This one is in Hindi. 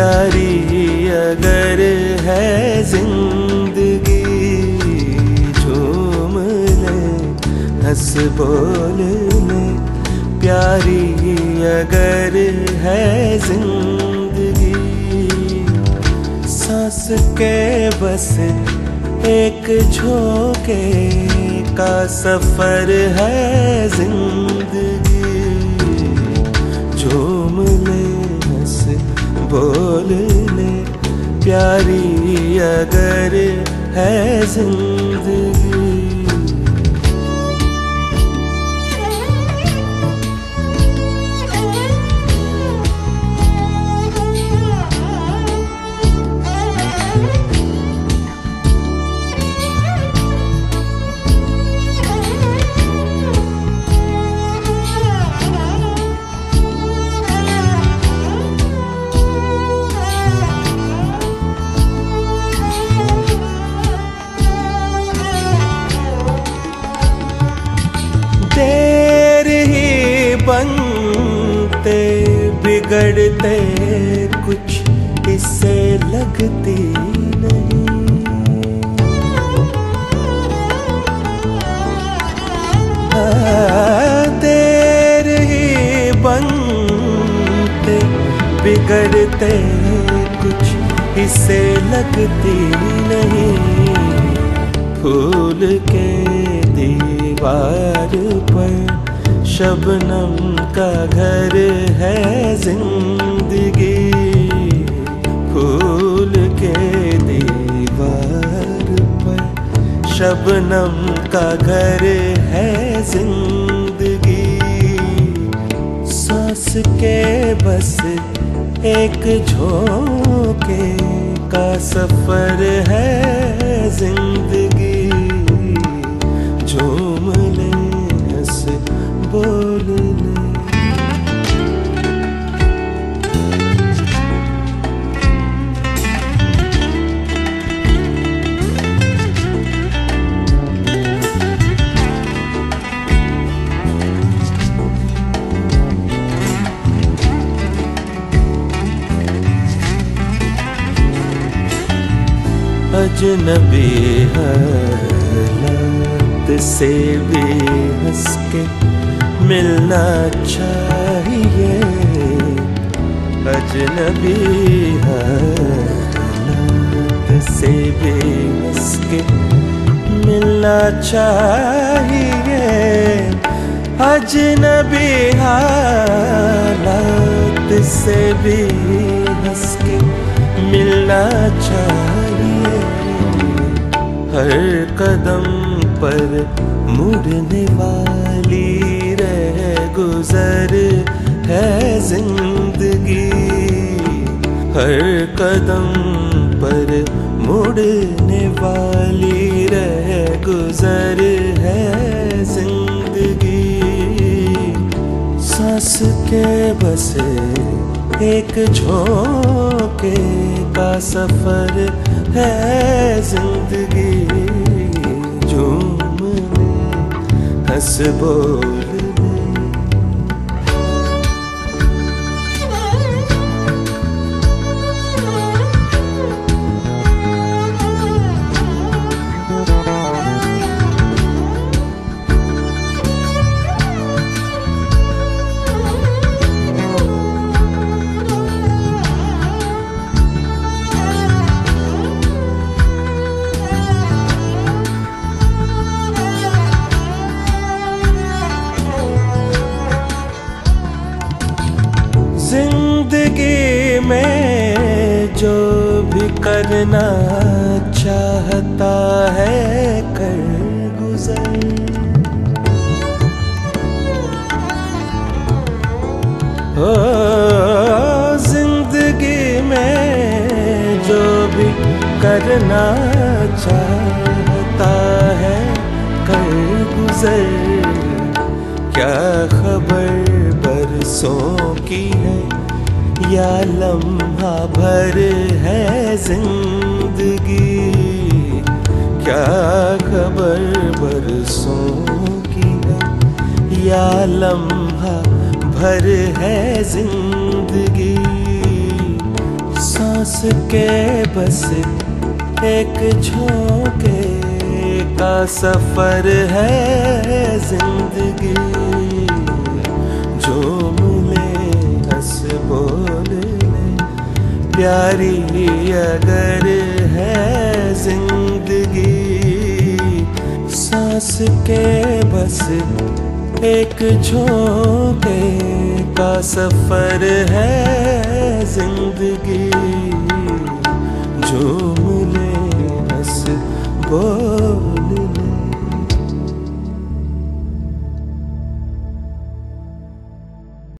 प्यारी अगर है ज़िंदगी, झूम ले हंस बोल ले। प्यारी अगर है ज़िंदगी, सांस के बस एक झोंके का सफ़र है ज़िंदगी। प्यारी अगर है ज़िंदगी। बिगड़ते कुछ इससे लगती नहीं। देर ही बनते बिगड़ते कुछ इससे लगती नहीं। फूल के दीवार पर शबनम का घर है ज़िंदगी। फूल के दीवार पर शबनम का घर है ज़िंदगी। सांस के बस एक झोंके का सफ़र है अजनबी हालात से भी हंस के मिलना चाहिए। अजनबी हालात से भी हंस के मिलना चाहिए। अजनबी हालात से भी हंस के मिलना चाहिए। हर कदम पर मुड़ने वाली रह गुजर है ज़िंदगी। हर कदम पर मुड़ने वाली रह गुजर है ज़िंदगी। सांस के बस एक झोंके का सफ़र है ज़िंदगी झूम ले हंस बोल करना चाहता है कर गुजर। ओ, ज़िंदगी में जो भी करना चाहता है कर गुजर। क्या खबर बरसों की है या लम्हा भर है ज़िंदगी, क्या खबर बरसों की है? या लम्हा भर है ज़िंदगी, सांस के बस एक झोंके का सफ़र है ज़िंदगी। प्यारी अगर है ज़िंदगी सांस के बस एक झोंके का सफ़र है ज़िंदगी।